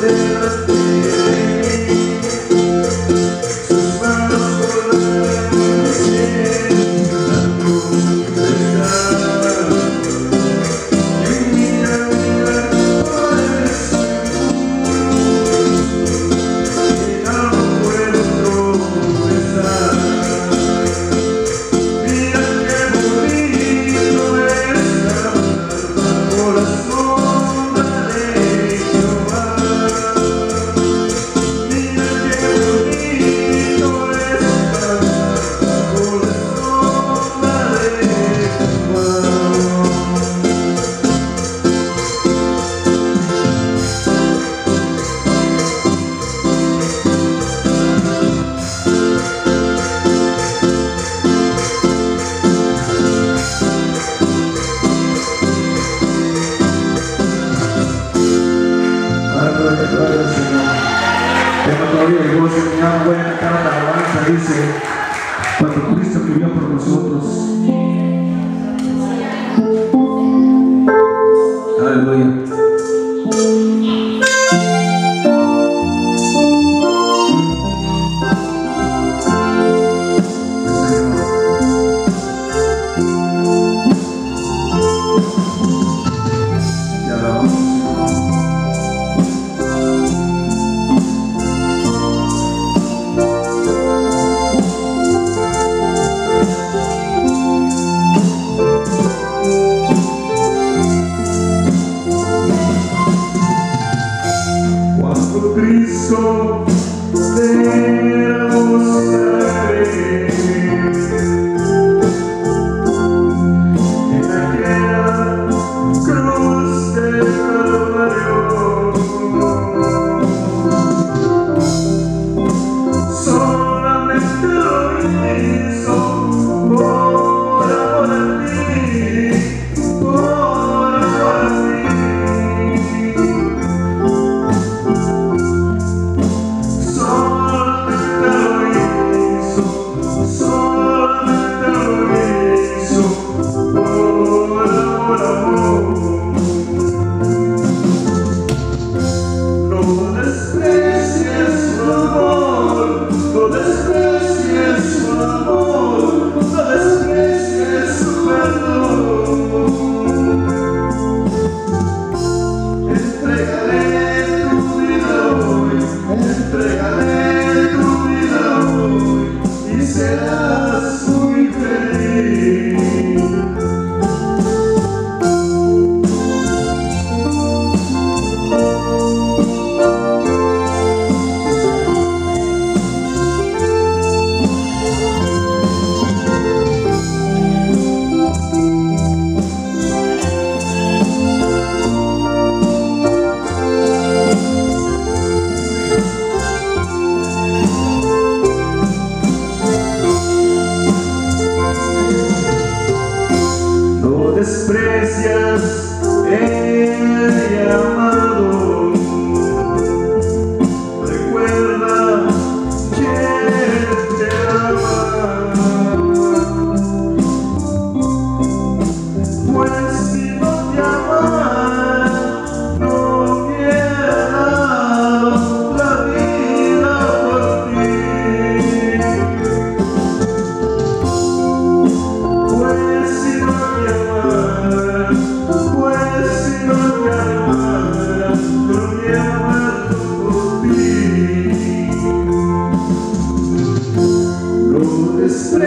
this, this, this. gloria y gozo, una buena cara de alabanza, dice, cuando Cristo murió por nosotros. Aleluya.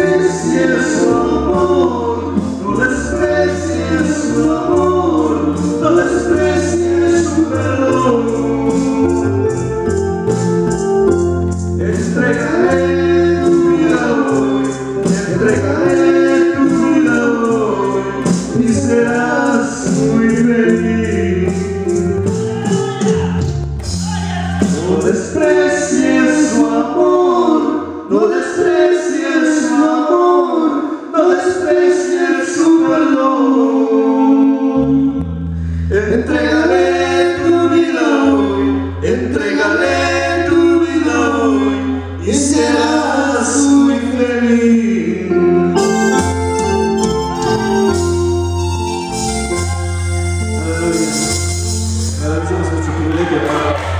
No desprecie su amor, no desprecie su perdón. no tu su valor. Entregaré tu cuidado, entregaré tu cuidado y serás muy feliz. No desprecie su amor, no desprecie. Obrigado.